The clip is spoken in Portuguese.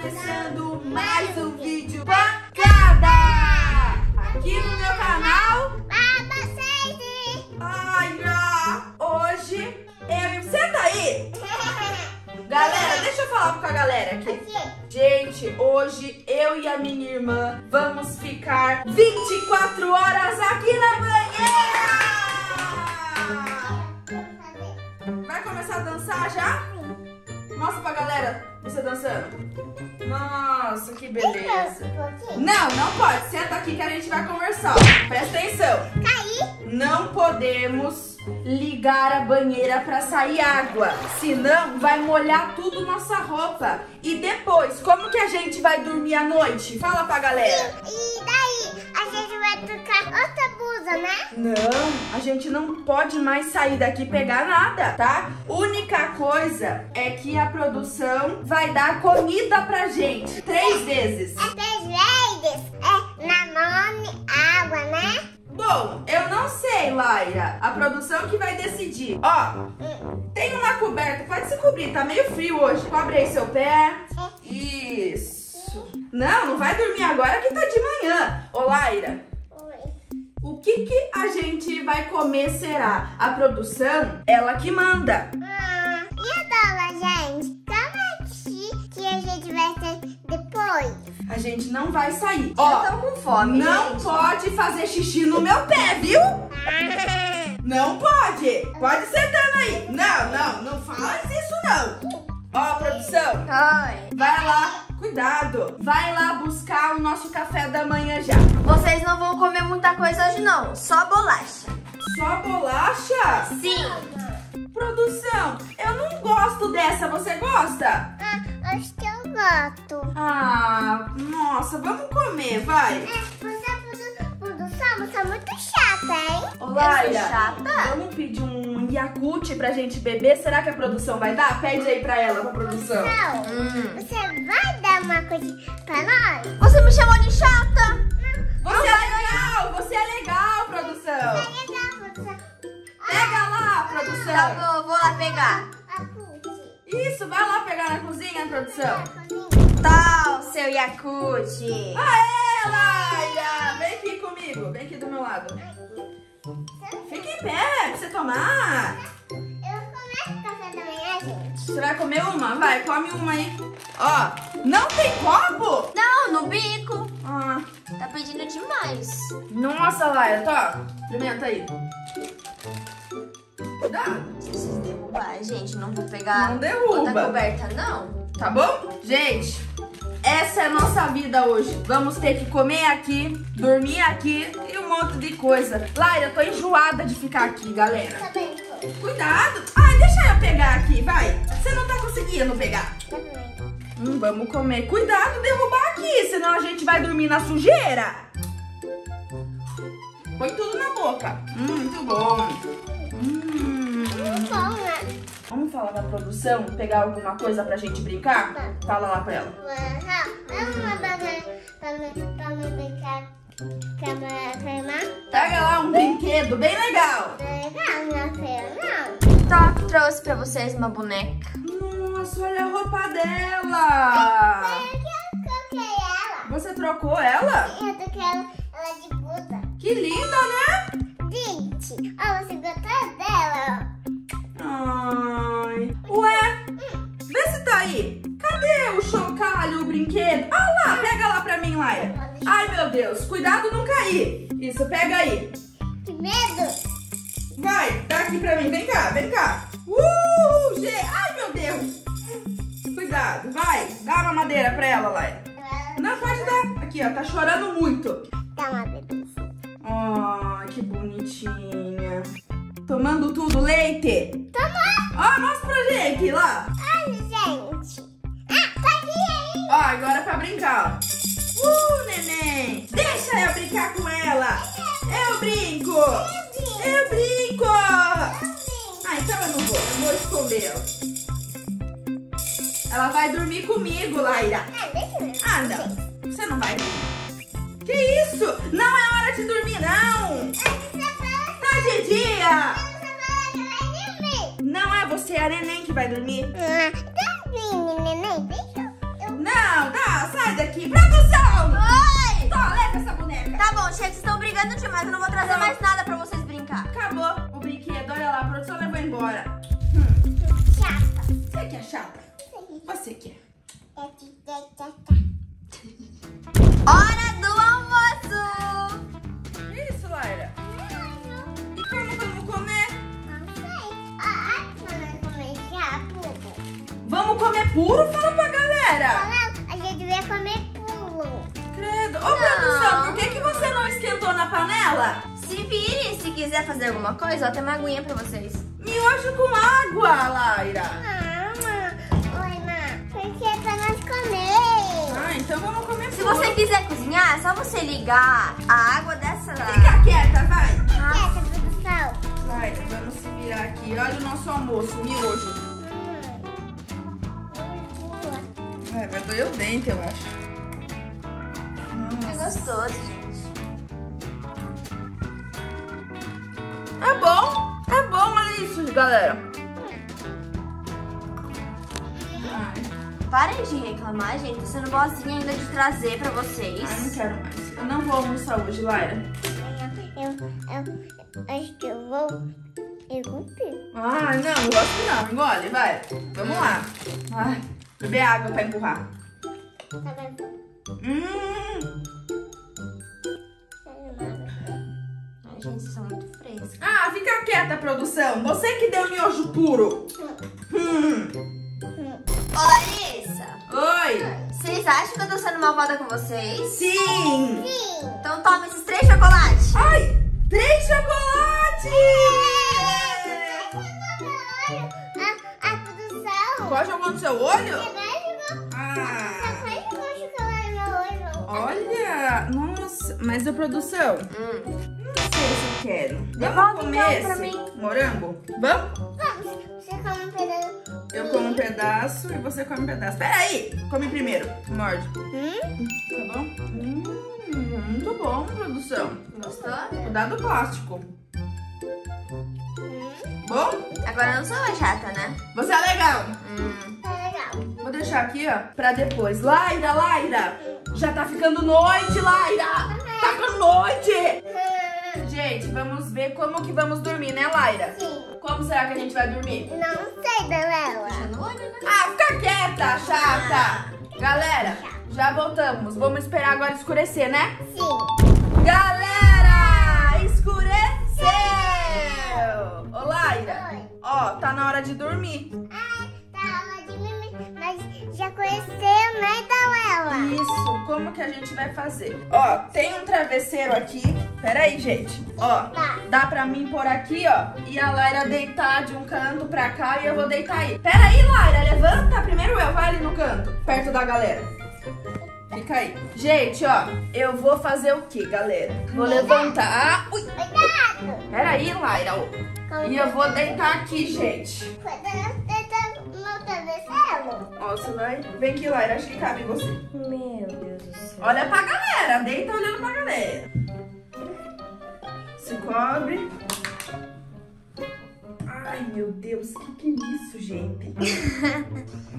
começando mais um vídeo pancada aqui no meu canal. Olha, hoje eu... Senta aí! Galera, deixa eu falar com a galera aqui. Gente, hoje eu e a minha irmã vamos ficar 24 horas aqui na banheira! Vai começar a dançar já? Mostra pra galera você dançando. Nossa, que beleza. Não, não pode. Senta aqui que a gente vai conversar. Presta atenção. Não podemos ligar a banheira pra sair água. Senão vai molhar tudo nossa roupa. E depois, como que a gente vai dormir à noite? Fala pra galera. E vai trocar outra blusa, né? Não, a gente não pode mais sair daqui e pegar nada, tá? Única coisa é que a produção vai dar comida pra gente. Três vezes. É três vezes. É na nome, água, né? Bom, eu não sei, Laira. A produção que vai decidir. Ó, tem uma coberta. Pode se cobrir, tá meio frio hoje. Cobre aí seu pé. Isso. Não, não vai dormir agora que tá de manhã. Ô, Laira, que que a gente vai comer será? A produção, ela que manda. Ah, e a dólar, gente? Calma aqui que a gente vai ter depois. A gente não vai sair. Eu Ó, tô com fome, não gente. pode fazer xixi no meu pé, viu? Não pode. Pode sentando aí. Não, não, não faz isso não. Ó, produção, Ai, vai lá. Cuidado. Vai lá buscar o nosso café da manhã já. vocês não vão comer muita coisa hoje não, só bolacha. Só bolacha? Sim. Produção, eu não gosto dessa. Você gosta? Ah, acho que eu gosto. Ah, nossa, vamos comer, vai. É, você produção, você é muito chata, hein? Ô, sou chata? vamos pedir um Yakult pra gente beber? Será que a produção vai dar? Pede aí pra ela, pra produção. Não. Hum. Você vai dar uma coisa pra nós? Você me chamou de chata? Você é legal, você é legal, produção. É legal, produção. Pega lá, Tá produção. bom, vou lá pegar. Isso, vai lá pegar na cozinha, produção. Tal, seu Yakut. Aê, Laira! Vem aqui comigo, vem aqui do meu lado. Fica em pé pra você tomar. Eu começo café da manhã, gente. Você vai comer uma? Vai, come uma aí. Ó, não tem copo? Não, no bico. Ah, Tá pedindo demais. nossa, Laira, tá. Experimenta aí. Cuidado. Se vocês derrubarem, gente, não vou pegar Não derruba. outra coberta, não. Tá bom? Gente, essa é a nossa vida hoje. Vamos ter que comer aqui, dormir aqui e um monte de coisa. Laira, eu tô enjoada de ficar aqui, galera. Tô. Cuidado. Ai, deixa eu pegar aqui, vai. Você não tá conseguindo pegar. Hum, vamos comer. Cuidado derrubar aqui, senão a gente vai dormir na sujeira. Põe tudo na boca. Hum, muito bom. Hum. Bom, né? Vamos falar da produção, pegar alguma coisa pra gente brincar? Tá. Fala lá pra ela. Aham. Eu não vou pra me, brincar com a irmã. Pega lá um brinquedo bem legal. Legal, minha filha, não. Tá, trouxe pra vocês uma boneca. Nossa, olha a roupa dela. Eu que troquei ela. Você trocou ela? Eu troquei ela, ela de blusa. Que linda, né? Gente, ó, você gostou brinquedo? Ah lá, pega lá pra mim, Laia. Ai, meu Deus, cuidado não cair. Isso, pega aí. Que medo. Vai, dá aqui pra mim. Vem cá, vem cá. Uh, Gê. Ai, meu Deus. Cuidado, vai. Dá uma madeira pra ela, Laia. Não, pode dar. Aqui, ó, tá chorando muito. Dá uma bebida. Ai, que bonitinha. Tomando tudo, leite. Toma. Ó, mostra pra gente lá. Brincar, ó. Uh, neném. Deixa eu brincar com ela. Eu brinco. Eu brinco. Ah, então eu não vou. Eu vou esconder, ó. Ela vai dormir comigo, Laira. Ah, deixa eu ver. Ah, não. Você não vai dormir. Que isso? Não é hora de dormir, não. Tá de dia. Não é você, é a neném que vai dormir. Ah, tá bem, neném. Deixa eu... Não, tá, sai daqui. Produção! Oi! Tá, leva essa boneca. Tá bom, chega, vocês estão brigando demais. Eu não vou trazer mais nada pra vocês brincar. Acabou o brinquedo, olha lá, a produção levou embora. Chata. Você que é chata? Você que é. Hora do almoço! Panela? Se vire, se quiser fazer alguma coisa, ó, tem uma aguinha pra vocês. Miojo com água, Laira. Mama. Oi, mãe. Porque é pra nós comer. Ah, então vamos comer Se você quiser cozinhar, é só você ligar a água dessa... Fica quieta, vai. Essa produção. Vai, vamos se virar aqui. Olha o nosso almoço, miojo. Vai, vai doer o dente, eu acho. É Nossa. gostoso, gente. Galera. Parem de reclamar, gente. Tô sendo boazinha ainda de trazer pra vocês. ai, não quero mais. Eu não vou almoçar hoje, Laira. Eu, eu, acho que eu vou. Eu cumpri. Ah, não, não gosto não. Engole, vai. Vamos lá. Ai, beber água pra empurrar. Tá vendo? Hum. Gente, são muito frescos. Ah, fica quieta, produção. Você que deu miojo puro. Hum. Larissa! Oi. Vocês acham que eu tô sendo malvada com vocês? Sim. Sim. Então toma esses três chocolates. Ai, três chocolates. A, a produção. Qual jogou no seu olho? Ah, olha. Nossa, mas a produção, Hum. Quero. Devolve Vamos comer pra esse mim. morango? Vamos? Vamos. Você come um pedaço. Eu como um pedaço e você come um pedaço. Peraí, come primeiro. Morde. Hum? Tá bom? Hum, muito bom, produção. Gostou? Cuidado do plástico. Hum? Bom? Agora eu não sou mais chata, né? Você é legal. Hum. Tá legal. Vou deixar aqui, ó, pra depois. Laira, Laira! Já tá ficando noite, Laira! Tá ficando noite! Gente, vamos ver como que vamos dormir, né, Laira? Sim. Como será que a gente vai dormir? Não sei, olho, né? Ah, fica quieta, chata! Galera, já voltamos. Vamos esperar agora escurecer, né? Sim. Galera, escureceu! Ô, Laira, Oi. ó, tá na hora de dormir. Ai, Como que a gente vai fazer? Ó, tem um travesseiro aqui. Pera aí, gente. Ó, Tá. dá pra mim pôr aqui, ó. E a Laira deitar de um canto pra cá e eu vou deitar aí. Pera aí, Laira, levanta. Primeiro eu, vai ali no canto, perto da galera. Fica aí. Gente, ó, eu vou fazer o que, galera? Vou levantar. Ui, Cuidado. pera aí, Laira. E eu vou deitar aqui, gente. Cuidado, você vai. Vem aqui, Laira, acho que cabe em você. Meu Deus do céu. Olha pra galera, deita olhando pra galera. Se cobre. Ai, meu Deus, que que é isso, gente?